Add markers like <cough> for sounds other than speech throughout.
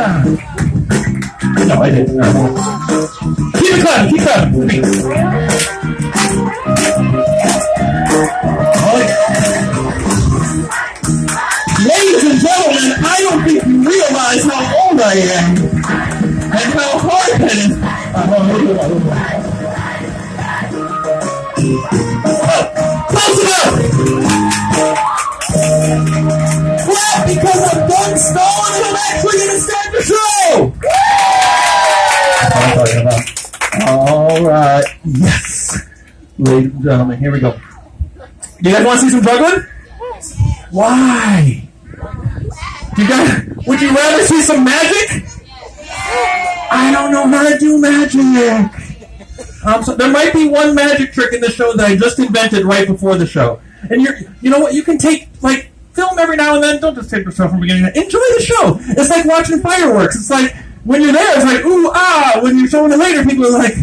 Keep keep. Ladies and gentlemen, I don't think you realize how old I am and how hard it is. Oh, close enough! Clap because I'm done stalling actually going to start the show! All right. Yes. Ladies and gentlemen, here we go. Do you guys want to see some juggling? Why? Do you guys, would you rather see some magic? I don't know how to do magic. Um, so there might be one magic trick in the show that I just invented right before the show. And you're, you know what? You can take like film every now and then. Don't just take the show from beginning. to. Enjoy the show. It's like watching fireworks. It's like when you're there, it's like ooh ah. When you're showing it later, people are like,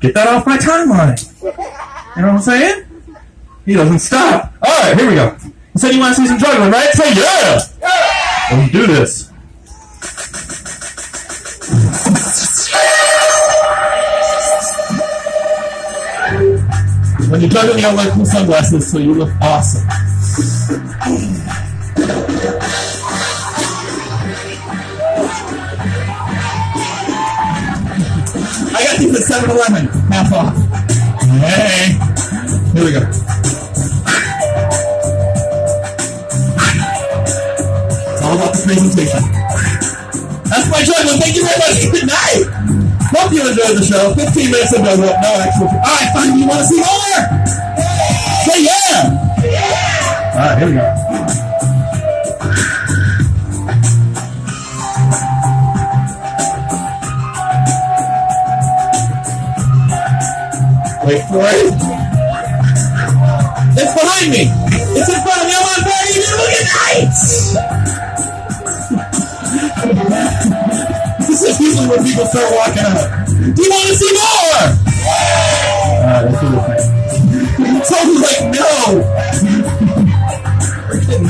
get that off my timeline. You know what I'm saying? He doesn't stop. All right, here we go. You said you want to see some juggling, right? Say yeah. Let's do this. When you're juggling, you gotta wear cool sunglasses so you look awesome. I got these at 7-Eleven, half off. Hey, here we go. All about the presentation. That's my juggling. Thank you very much. Good night. Hope you enjoyed the show. 15 minutes of juggling. No actual. All right, fine. You want to see more? Wait for it. It's behind me. It's in front of me. I'm on fire. You look at nights. <laughs> this is usually when people start walking out. Do you want to see more?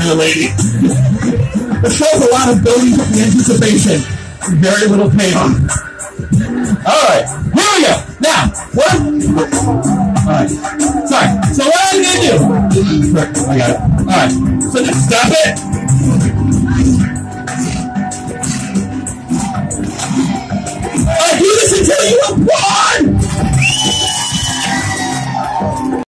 There, lady. The show's a lot of building up the anticipation. Very little payoff. Alright, here we go. Now, what? Alright. Sorry. So what I'm gonna do? I got it. Alright. So just stop it. I do this until you applaud!